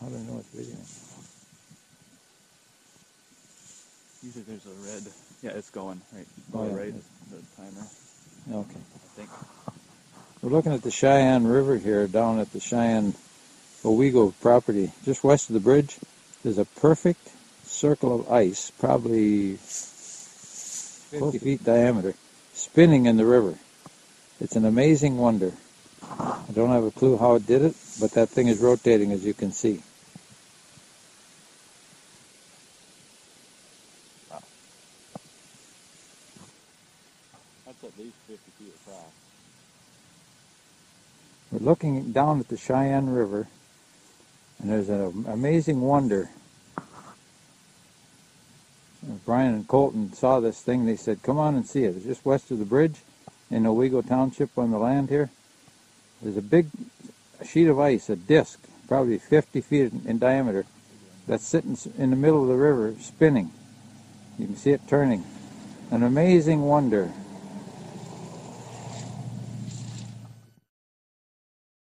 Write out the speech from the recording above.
How don't know it's video? Usually there's a red. Yeah, it's going right. Oh, yeah. right. The timer. Okay. I think. We're looking at the Sheyenne River here down at the Cheyenne Owego property. Just west of the bridge, there's a perfect circle of ice, probably 50 feet diameter, spinning in the river. It's an amazing wonder. I don't have a clue how it did it, but that thing is rotating as you can see. That's at least 50 feet across. We're looking down at the Sheyenne River, and there's an amazing wonder. And Brian and Colton saw this thing. They said, "Come on and see it. It's just west of the bridge in Owego Township on the land here. There's a big sheet of ice, a disc, probably 50 feet in diameter, that's sitting in the middle of the river, spinning. You can see it turning. An amazing wonder.